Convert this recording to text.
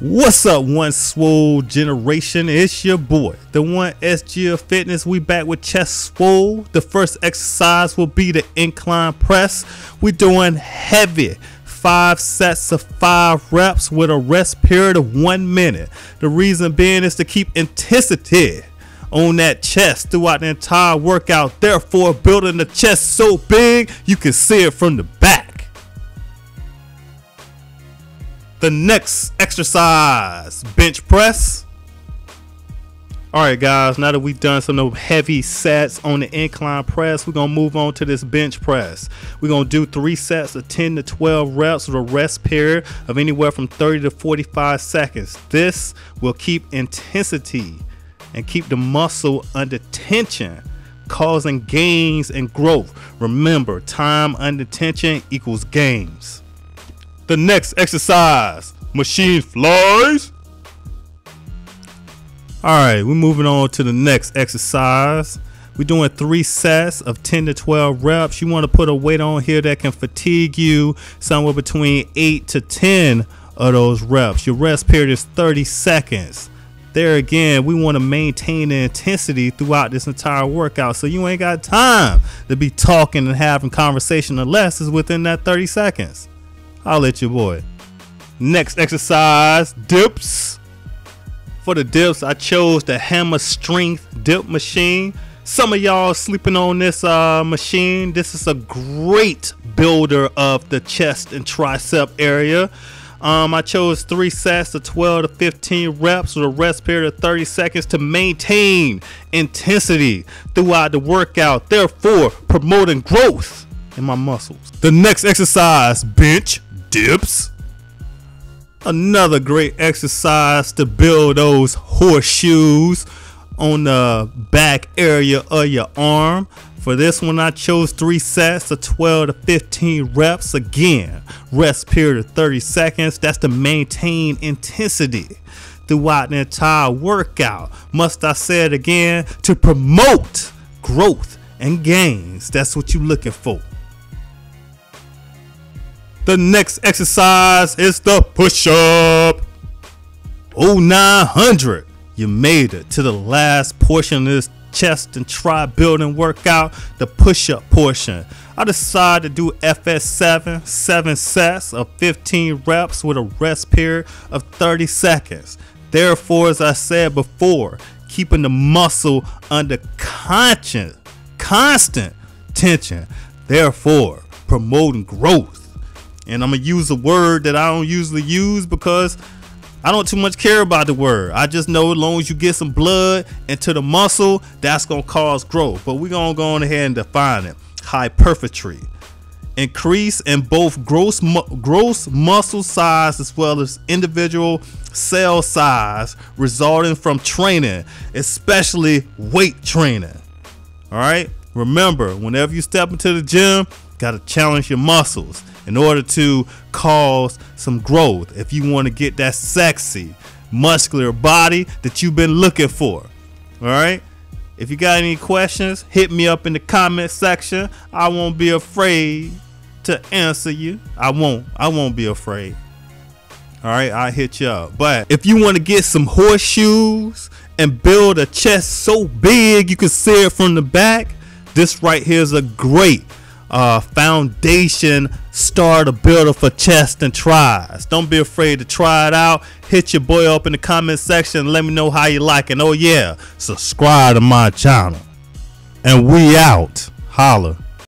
What's up, one swole generation? It's your boy, the one SG of Fitness. We back with chest swole. The first exercise will be the incline press. We're doing heavy. Five sets of five reps with a rest period of one minute. The reason being is to keep intensity on that chest throughout the entire workout. Therefore, building the chest so big you can see it from the back. The next exercise, bench press. All right, guys, now that we've done some of the heavy sets on the incline press, we're going to move on to this bench press. We're going to do three sets of 10 to 12 reps with a rest period of anywhere from 30 to 45 seconds. This will keep intensity and keep the muscle under tension, causing gains and growth. Remember, time under tension equals gains. The next exercise, machine flies. All right, we're moving on to the next exercise. We're doing three sets of 10 to 12 reps. You want to put a weight on here that can fatigue you somewhere between 8 to 10 of those reps. Your rest period is 30 seconds. There again, we want to maintain the intensity throughout this entire workout. So you ain't got time to be talking and having conversation unless it's within that 30 seconds. I'll let you boy. Next exercise, dips. For the dips, I chose the Hammer Strength Dip Machine. Some of y'all sleeping on this uh, machine. This is a great builder of the chest and tricep area. Um, I chose three sets of 12 to 15 reps with a rest period of 30 seconds to maintain intensity throughout the workout, therefore promoting growth in my muscles. The next exercise, bench dips. Another great exercise to build those horseshoes on the back area of your arm. For this one, I chose three sets of 12 to 15 reps. Again, rest period of 30 seconds. That's to maintain intensity throughout the entire workout. Must I say it again? To promote growth and gains. That's what you're looking for. The next exercise is the push up. Oh, 900. You made it to the last portion of this chest and tri building workout, the push up portion. I decided to do FST-7, 7 sets of 15 reps with a rest period of 30 seconds. Therefore, as I said before, keeping the muscle under constant tension. Therefore, promoting growth and I'm gonna use a word that I don't usually use because I don't too much care about the word. I just know as long as you get some blood into the muscle, that's gonna cause growth. But we're gonna go on ahead and define it. Hypertrophy. Increase in both gross mu gross muscle size as well as individual cell size resulting from training, especially weight training. All right? Remember, whenever you step into the gym, got to challenge your muscles in order to cause some growth. If you want to get that sexy, muscular body that you've been looking for. All right? If you got any questions, hit me up in the comment section. I won't be afraid to answer you. I won't. I won't be afraid. All right, I hit you up. But if you want to get some horseshoes and build a chest so big you can see it from the back, this right here is a great uh, foundation starter builder for chest and tris. Don't be afraid to try it out. Hit your boy up in the comment section let me know how you like it. Oh yeah, subscribe to my channel. And we out. Holla.